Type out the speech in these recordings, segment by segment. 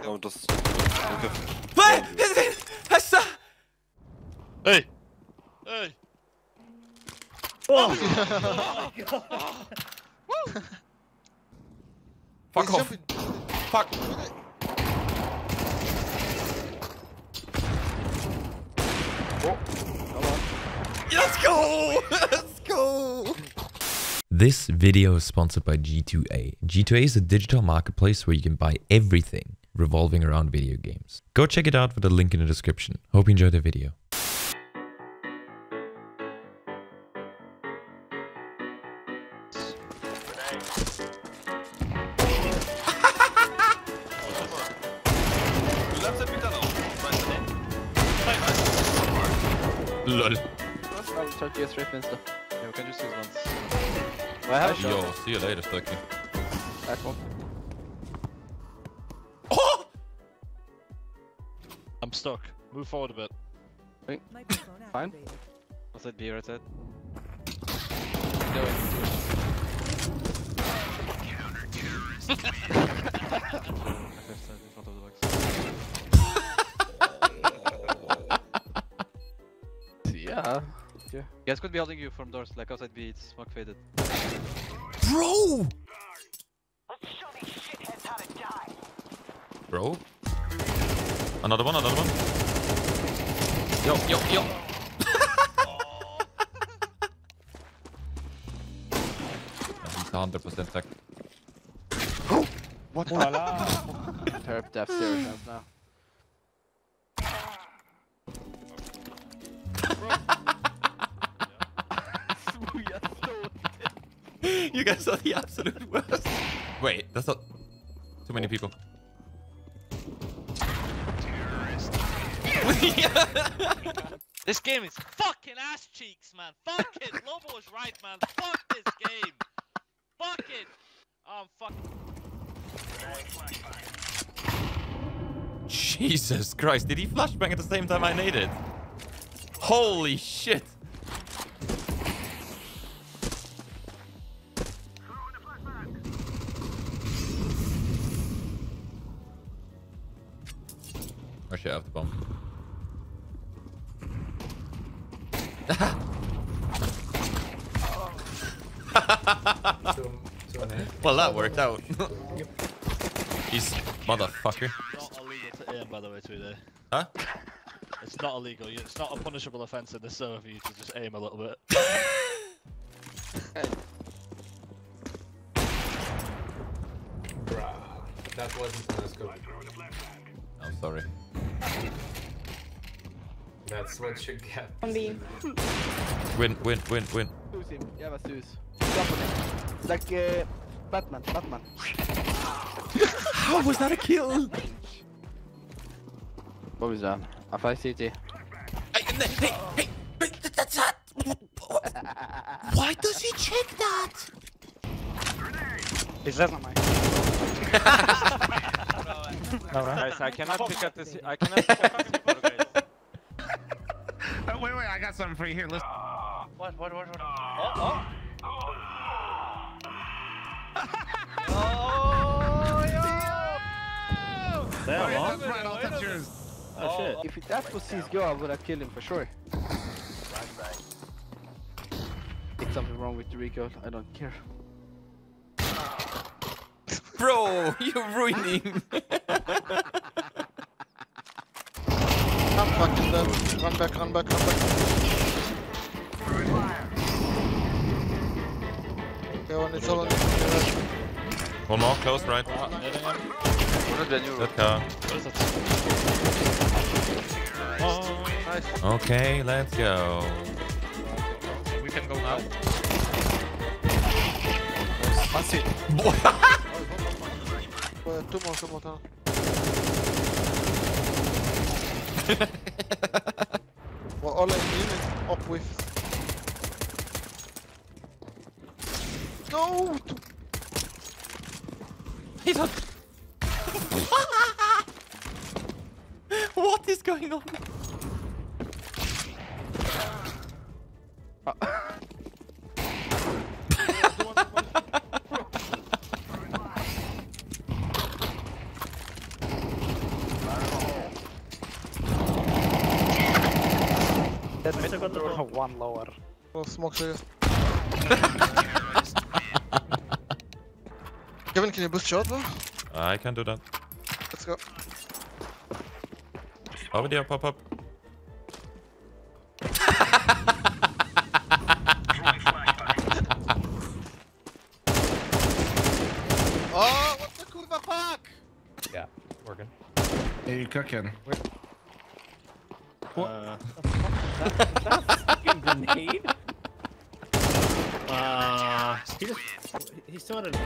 Oh, das. Hey! Hessa! Hey! Hey! Oh. Oh. Oh Fuck He's off. jumping. Fuck. Let's go! Let's go! This video is sponsored by G2A. G2A is a digital marketplace where you can buy everything revolving around video games. Go check it out with the link in the description. Hope you enjoyed the video. LOL. I'll talk to you insta. Yeah, we can just use once. Well, I have a shot. Yo, see you later, Stucky. Back one. Stuck. Move forward a bit. Microphone Fine. activated. What's that B right side? Left side in front of the box. Yeah. You guys could be holding you from doors, like outside B, it's smoke faded. Bro! Bro? Another one, another one. Yo, yo, yo. He's 100% tech. What? Perp depth zero chance now. you guys are the absolute worst. Wait, that's not too many people. This game is fucking ass cheeks, man. Fuck it. Lobo is right, man. Fuck this game. Fuck it. Oh, I'm fucking. Jesus Christ, did he flashbang at the same time I naded? Holy shit! Or shit, I have the bomb. well, that worked out. He's motherfucker. Not illegal to aim, by the way, today. Huh? It's not illegal. It's not a punishable offense in the server for you to just aim a little bit. Bruh, that wasn't gonna scope. I'm sorry. That's what you get. Zombie. Win, win, win, win. Sus him. Jävla sus. Jump on him. Like uh, Batman. Batman. How was that a kill? What was that? I fight CT. Hey, hey, hey, hey, that's not. Why does he check that? Is that not Guys, I cannot pick up this. I cannot pick up this got something for you here. Listen. What, what, what, what? Uh, uh, oh, oh! Oh, yeah, that's right, I'll touch yours. Oh shit. If that was his go, I would have killed him for sure. It's something wrong with the recoil. I don't care. Bro, you're ruining. I'm fucking dead. Run back, run back, run back. Okay, one is all on One more, close right. Ah, that car. What is that? Nice. Oh. Okay, let's go. We can go now. Two more, two more, two more. well, all I need is up with. No! He's on. what is going on? Control. One lower. Well, smoke serious. Kevin, can you boost shot, though? I can do that. Let's go. Over there, pop up. Oh, what the kurwa fuck? Yeah, working. Hey, you cooking? fucking grenade? Uh, he just he still had a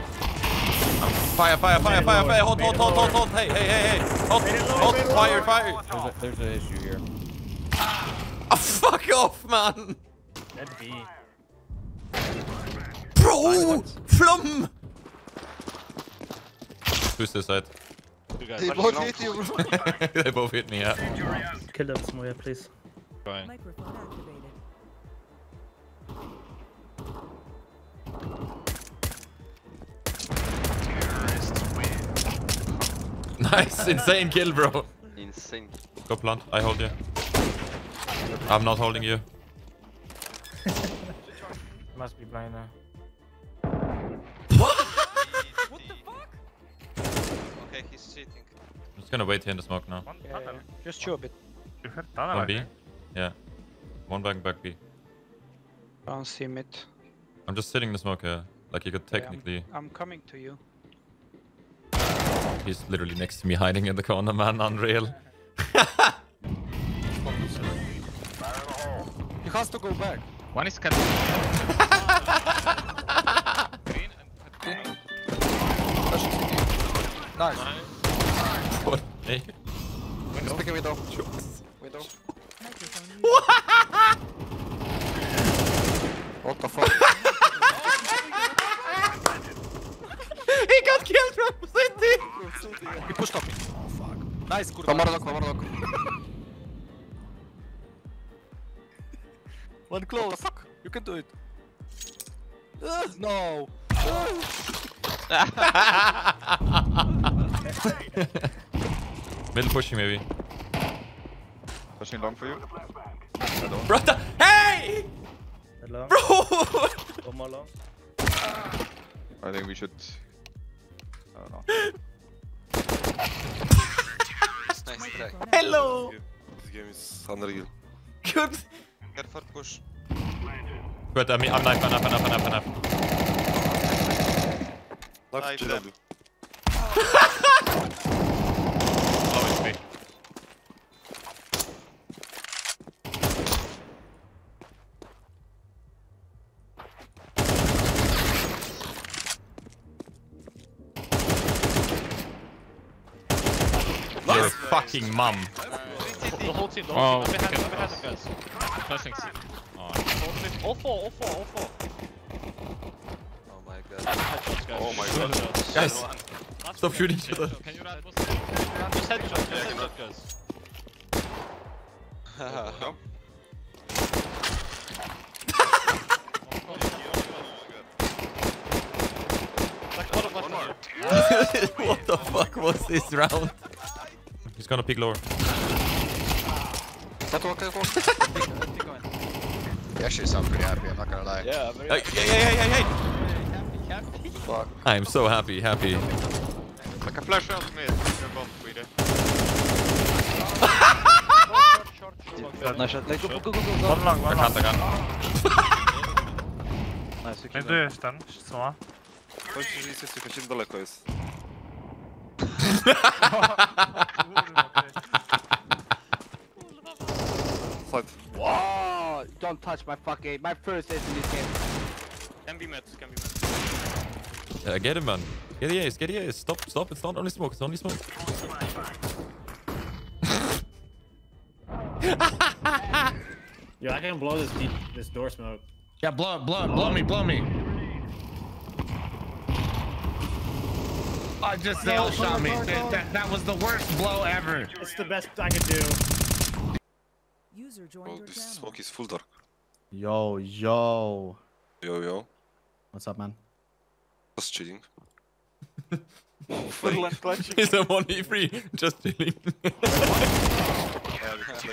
Fire, fire, fire, fire, fire. Hold, hold, hold, hold, hold. Hey, hey, hey, hey. Hold, hold, fire, fire. there's, a, there's an issue here. Oh, fuck off, man. That'd be Bro, flum. Who's this side? They both hit you, bro. they both hit me, yeah. kill them, Smoya, please. Going. Microphone activated. Nice, insane kill, bro. Insane. Go plant. I hold you. I'm not holding you. Must be blind now. What the fuck? Okay, he's cheating. I'm just gonna wait here in the smoke now. Yeah, yeah. Just chew a bit. You heard tunnel, One I B. think. Yeah. One back, back B. Don't see mid. I'm just sitting in the smoke here. Like you could Yeah, I'm- technically. I'm coming to you. He's literally next to me, hiding in the corner, man. Unreal. He has to go back. One is cut. Green Flashing CT. Nice. What? Hey. He's picking window. Window. Microphone muted. What the fuck? he got killed from city. he pushed up. Oh, fuck. Nice, kurwa. One more knock, one more knock. one close. What the fuck? You can do it. Uh, no. Middle pushing maybe. Pushing long for you. Brother, hey, Hello? bro. One more long. I think we should. I don't know. Nice try. Microphone Hello. This game is unreal. Good. Get for push. Good. I mean, I'm knife, enough, enough, enough, enough. Nice. GW. Always me. Your fucking mum. The whole team, the Oh, whole team. I'm behind, okay. I'm behind them, guys. Flashing C. All four, all four, all four. Oh my god. Headshots, guys. Oh my God. headshots. Guys, Last stop shooting each other. Can you run? Just headshot, just headshot, guys. Like, what a One more. what the fuck was this round? He's gonna pick lower. That walk, that walk. You actually sound pretty happy, I'm not gonna lie. Yeah, very Hey, hey, hey, hey, hey! happy, happy. Fuck. I am so happy, happy. Man kan flasha allt med. Jag bomb with it. Short, short, short. Nice shot. Like, go, go, go, go, go. One long, I one can't, long. I can't. Nice, you Nie killed tu jest ten, co? Chodź, że jest jakaś daleko jest. Side. Oh, don't touch my fucking my first ace in this game. Can be met, can be met. Uh, get him, man. Get the ace, get the ace. Stop, stop. It's not only smoke, it's only smoke. Yo, I can blow this deep, this door smoke. Yeah, blow it, blow it, blow me, blow me. I just nail shot me. That, that, that was the worst blow ever. It's the best I can do. User joined Oh, this channel. smoke is full dark. Yo, yo. Yo, yo. What's up, man? Just chilling. He's a 1v3, just chilling.